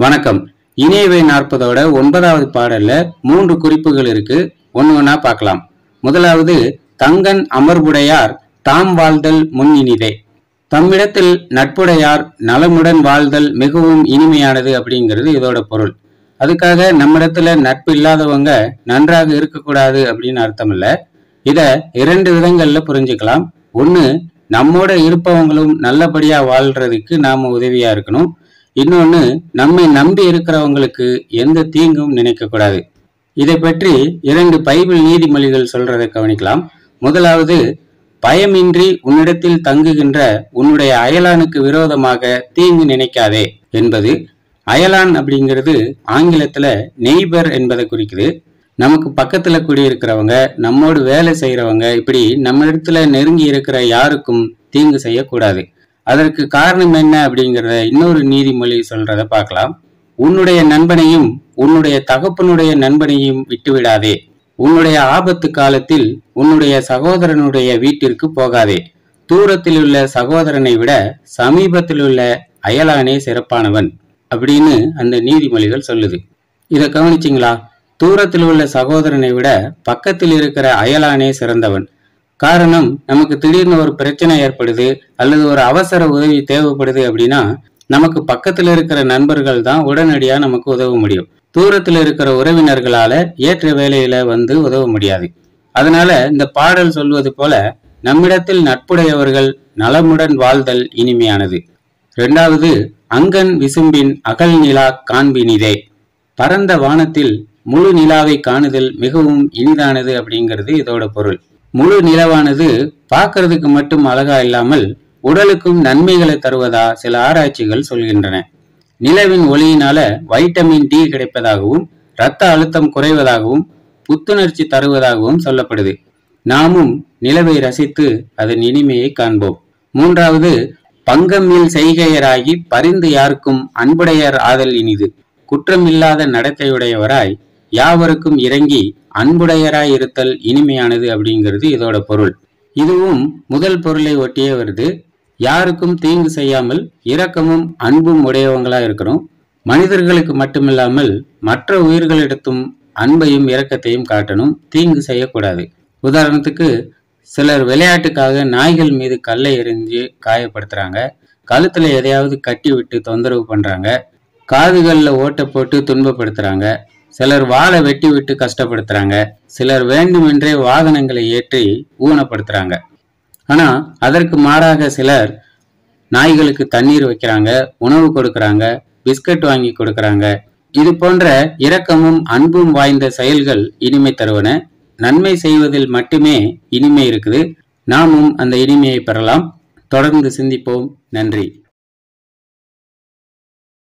வணக்கம். இணையவை நாற்பதோட ஒன்பதாவது பாடல்ல மூன்று குறிப்புகள் இருக்கு. ஒன்று ஒன்றா பார்க்கலாம். முதலாவது தங்கன் அமர்வுடையார் தாம் வாழ்தல் முன் இனிதே. தம்மிடத்தில் நட்புடையார் நலமுடன் வாழ்தல் மிகவும் இனிமையானது அப்படிங்கிறது இதோட பொருள். அதுக்காக நம்மிடத்துல நட்பு இல்லாதவங்க நன்றாக இருக்கக்கூடாது அப்படின்னு அர்த்தம் இல்ல இத இரண்டு விதங்கள்ல புரிஞ்சுக்கலாம். ஒன்று நம்மோட இருப்பவங்களும் நல்லபடியா வாழ்றதுக்கு நாம உதவியா இருக்கணும். இன்னொன்று நம்மை நம்பி இருக்கிறவங்களுக்கு எந்த தீங்கும் நினைக்கக்கூடாது இதை பற்றி இரண்டு பைபிள் நீதிமொழிகள் சொல்றதை கவனிக்கலாம். முதலாவது பயமின்றி உன்னிடத்தில் தங்குகின்ற உன்னுடைய அயலானுக்கு விரோதமாக தீங்கு நினைக்காதே என்பது. அயலான் அப்படிங்கிறது ஆங்கிலத்தில் நெய்பர் என்பதை குறிக்குது. நமக்கு பக்கத்தில் குடியிருக்கிறவங்க நம்மோடு வேலை செய்கிறவங்க இப்படி நம்ம இடத்துல நெருங்கி இருக்கிற யாருக்கும் தீங்கு செய்யக்கூடாது. அதற்கு காரணம் என்ன அப்படிங்கிறத இன்னொரு நீதிமொழி சொல்றத பார்க்கலாம். உன்னுடைய நண்பனையும் உன்னுடைய தகப்பனுடைய நண்பனையும் விட்டுவிடாதே. உன்னுடைய ஆபத்து காலத்தில் உன்னுடைய சகோதரனுடைய வீட்டிற்கு போகாதே. தூரத்தில் உள்ள சகோதரனை விட சமீபத்தில் உள்ள அயலானே சிறப்பானவன் அப்படின்னு அந்த நீதிமொழிகள் சொல்லுது. இதை கவனிச்சிங்களா? தூரத்தில் உள்ள சகோதரனை விட பக்கத்தில் இருக்கிற அயலானே சிறந்தவன். காரணம் நமக்கு திடீர்னு ஒரு பிரச்சனை ஏற்படுது அல்லது ஒரு அவசர உதவி தேவைப்படுது அப்படின்னா நமக்கு பக்கத்துல இருக்கிற நண்பர்கள் தான் உடனடியா நமக்கு உதவ முடியும். தூரத்துல இருக்கிற உறவினர்களால ஏற்ற வேலையில வந்து உதவ முடியாது. அதனால இந்த பாடல் சொல்வது போல நம்மிடத்தில் நட்புடையவர்கள் நலமுடன் வாழ்தல் இனிமையானது. இரண்டாவது அங்கன் விசும்பின் அகல் நிலா காண்பினிதே. பரந்த வானத்தில் முழு நிலாவை காணுதல் மிகவும் இனிதானது அப்படிங்கிறது இதோட பொருள். முழு நிலவானது பார்க்கறதுக்கு மட்டும் அழகா இல்லாமல் உடலுக்கும் நன்மைகளை தருவதா சில ஆராய்ச்சிகள் சொல்கின்றன. நிலவின் ஒளியினால வைட்டமின் டி கிடைப்பதாகவும் இரத்த அழுத்தம் குறைவதாகவும் புத்துணர்ச்சி தருவதாகவும் சொல்லப்படுது. நாமும் நிலவை ரசித்து அதன் இனிமையை காண்போம். மூன்றாவது பங்கம்மில் செய்கையராகி பரிந்து யாருக்கும் அன்புடையர் ஆதல் இனிது. குற்றமில்லாத நடத்தையுடையவராய் யாவருக்கும் இறங்கி அன்புடையராய் இருத்தல் இனிமையானது அப்படிங்கிறது இதோட பொருள். இதுவும் முதல் பொருளை ஒட்டியே வருது. யாருக்கும் தீங்கு செய்யாமல் இரக்கமும் அன்பும் உடையவங்களா இருக்கணும் மனிதர்களுக்கு மட்டுமில்லாமல் மற்ற உயிர்களிடத்தும் அன்பையும் இரக்கத்தையும் காட்டணும். தீங்கு செய்யக்கூடாது. உதாரணத்துக்கு சிலர் விளையாட்டுக்காக நாய்கள் மீது கல்லை எறிஞ்சு காயப்படுத்துறாங்க. கழுத்துல எதையாவது கட்டி விட்டு தொந்தரவு பண்றாங்க. காதுகளில் ஓட்டை போட்டு துன்பப்படுத்துறாங்க. சிலர் வாழை வெட்டி விட்டு கஷ்டப்படுத்துறாங்க. சிலர் வேண்டுமென்றே வாகனங்களை ஏற்றி ஊனப்படுத்துறாங்க. ஆனா அதற்கு மாறாக சிலர் நாய்களுக்கு தண்ணீர் வைக்கிறாங்க உணவு கொடுக்கறாங்க பிஸ்கட் வாங்கி கொடுக்கறாங்க. இது போன்ற இரக்கமும் அன்பும் வாய்ந்த செயல்கள் இனிமை தருவன நன்மை செய்வதில் மட்டுமே இனிமை இருக்குது. நாமும் அந்த இனிமையை பெறலாம். தொடர்ந்து சிந்திப்போம். நன்றி.